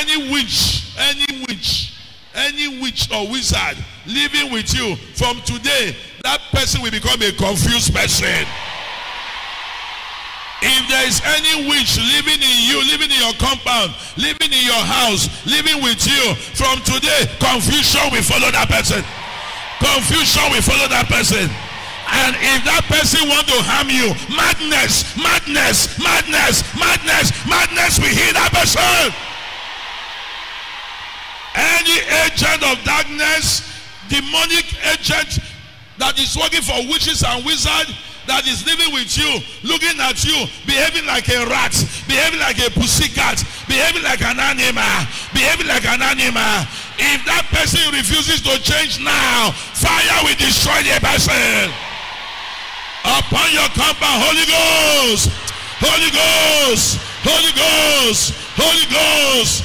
any witch, any witch, any witch or wizard living with you from today, that person will become a confused person. If there is any witch living in you, living in your compound, living in your house, living with you, from today, confusion will follow that person. Confusion will follow that person. And if that person want to harm you, madness, madness, madness, madness, madness will hit that person. Any agent of darkness, demonic agent that is working for witches and wizards, that is living with you, looking at you, behaving like a rat, behaving like a pussycat, behaving like an animal, behaving like an animal. If that person refuses to change now, fire will destroy the person. Upon your compound, Holy Ghost, Holy Ghost, Holy Ghost, Holy Ghost,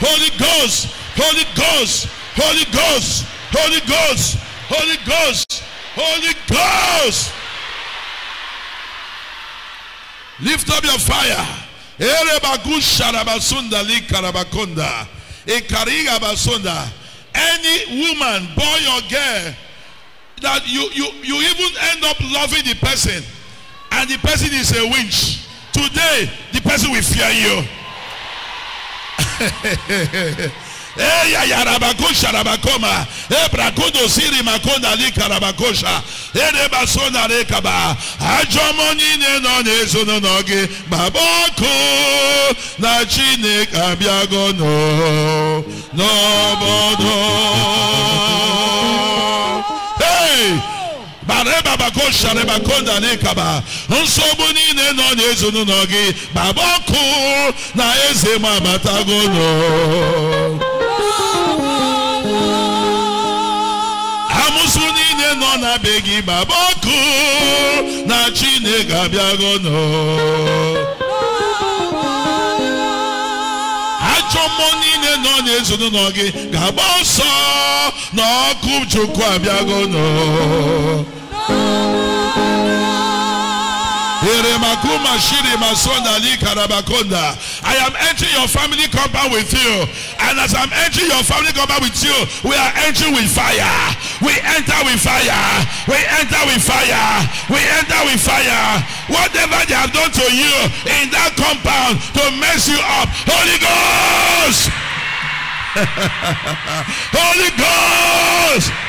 Holy Ghost, Holy Ghost, Holy Ghost, Holy Ghost, Holy Ghost, Holy Ghost. Lift up your fire. Any woman, boy or girl, that you, you, you even end up loving the person, and the person is a winch. Today, the person will fear you. Eh, Eya yarabakosha rabakoma. Eh, Ebrakodo siri makonda lika rabakosha. Eh, Ede basona rekaba. Ajomoni ne no ne zono noge. Baboko na chine abiago no. No bodo. Hey! Bareba bakosha rebakonda lekaba nsogbu niile nọ n'ezinụlọ gị. Gbaba ọkụ na eze m abatago nọ amụsụ niile nọ na be gị gbaba ọkụ na chineke abịago nọ ajọ mmụọ niile nọ n'ezinụlọ gị. Ga-agba ọsọ na ọkụ chukwu abịago I am entering your family compound with you. And as I'm entering your family compound with you, we are entering with fire. We enter with fire. We enter with fire. We enter with fire. Whatever they have done to you in that compound to mess you up, Holy Ghost! Holy Ghost!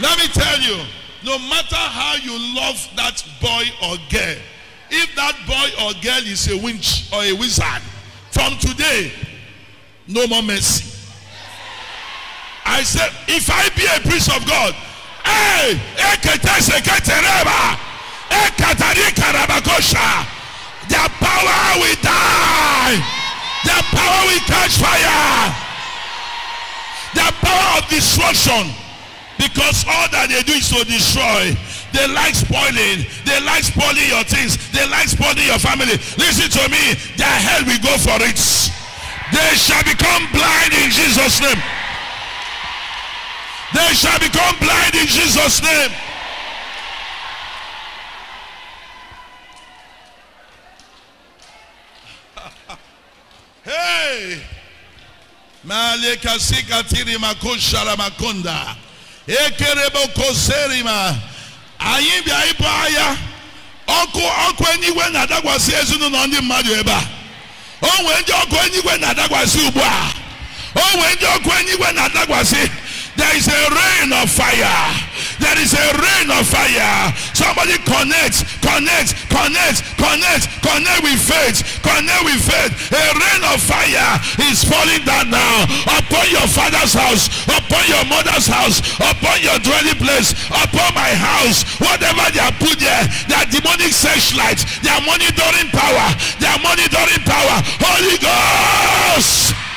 Let me tell you, no matter how you love that boy or girl, if that boy or girl is a winch or a wizard, from today, no more mercy. I said, if I be a priest of God, hey, their power will die. Their power will catch fire. Their power of destruction. Because all that they do is to destroy. They like spoiling. They like spoiling your things. They like spoiling your family. Listen to me. Their hell will go for it. They shall become blind in Jesus' name. They shall become blind in Jesus' name. Hey! Maleka sikatiri makushara makunda. Ekerebo koserima. Anyị bịa ịbụ agha. Ọkụ ọkụ enyigwe na-adakwasị ezinụlọ ndị mmadụ ebe a. O nwere ndị ọkụ enyigwe na-adakwasị ugbu a. O nwere ndị ọkụ enyigwe na-adakwasị. There is a rain of fire. There is a rain of fire. Somebody connect, connect, connect, connect, connect with faith. Connect with faith. A rain of fire is falling down now upon your father's house, upon your mother's house, upon your dwelling place, upon my house. Whatever they are put there, their demonic searchlight, their monitoring power, their monitoring power. Holy Ghost!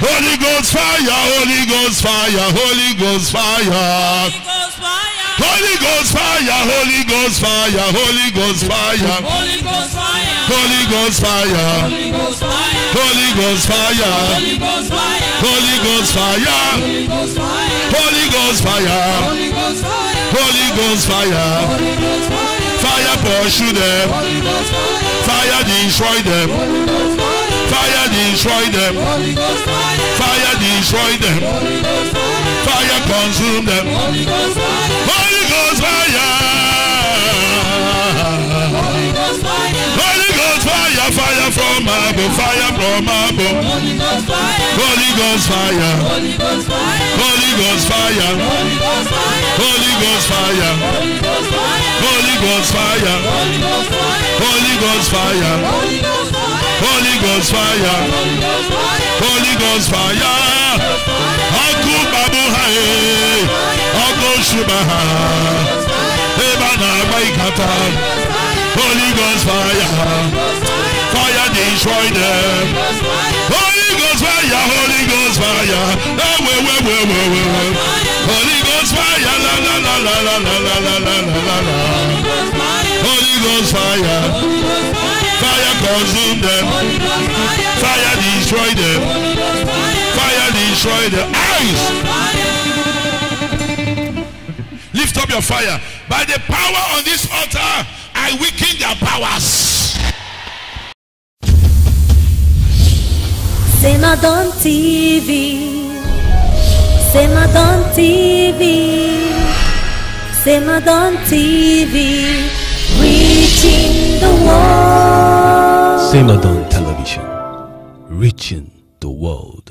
Holy Ghost fire, Holy Ghost fire, Holy Ghost fire. Holy Ghost fire. Holy Ghost fire, Holy Ghost fire, Holy Ghost fire. Holy Ghost fire. Holy Ghost fire, Holy Ghost fire. Holy Ghost fire, Holy Ghost fire. Holy Ghost fire, Holy Ghost fire. Holy Ghost fire, Holy Ghost fire. Holy Ghost fire, Fire pursue them. Holy Ghost fire, Fire destroy them. Fire, destroy them. Fire, destroy them. Fire, Fire consume them. Holy Ghost fire, Holy Ghost fire. Holy Ghost fire, Holy Ghost fire. Fire from above. Fire from above. Holy Ghost fire, Holy Ghost fire. Holy Ghost fire, Holy Ghost fire. Holy Ghost fire, Holy Ghost fire. Holy Ghost fire, Holy Ghost fire. Holy Ghost fire, Holy Ghost fire. Holy Ghost fire, Holy Holy Ghost fire, fire. Ọkụ babu ha ee. Ọkụ shuba na-agba. Holy Ghost fire. Fire destroy them. Holy Ghost fire. Holy Ghost fire. Eh, we, we, we, we, we. Holy Ghost fire. La la la la la la la la la la la la. Holy Ghost fire. Fire consume them. Fire destroy them. Fire destroy the eyes. Lift up your fire. By the power on this altar, I weaken their powers. C'est Madame TV. C'est Madame TV. C'est Madame TV. Reaching the world. Simadon Television, reaching the world.